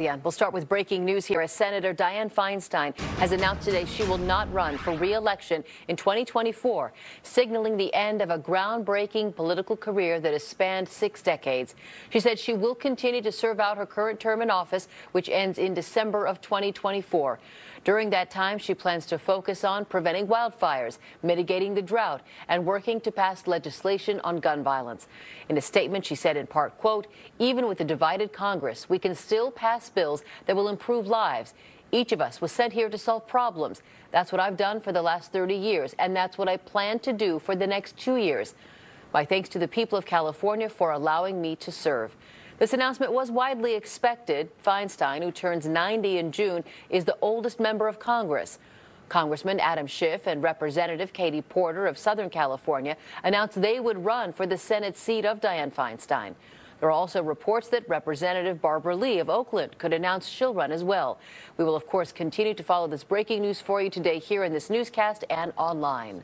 Yeah, we'll start with breaking news here as Senator Dianne Feinstein has announced today she will not run for re-election in 2024, signaling the end of a groundbreaking political career that has spanned six decades. She said she will continue to serve out her current term in office, which ends in December of 2024. During that time, she plans to focus on preventing wildfires, mitigating the drought, and working to pass legislation on gun violence. In a statement, she said in part, quote, even with a divided Congress, we can still pass pass bills that will improve lives. Each of us was sent here to solve problems. That's what I've done for the last 30 years, and that's what I plan to do for the next two years. My thanks to the people of California for allowing me to serve. This announcement was widely expected. Feinstein, who turns 90 in June, is the oldest member of Congress. Congressman Adam Schiff and Representative Katie Porter of Southern California announced they would run for the Senate seat of Dianne Feinstein. There are also reports that Representative Barbara Lee of Oakland could announce she'll run as well. We will, of course, continue to follow this breaking news for you today here in this newscast and online.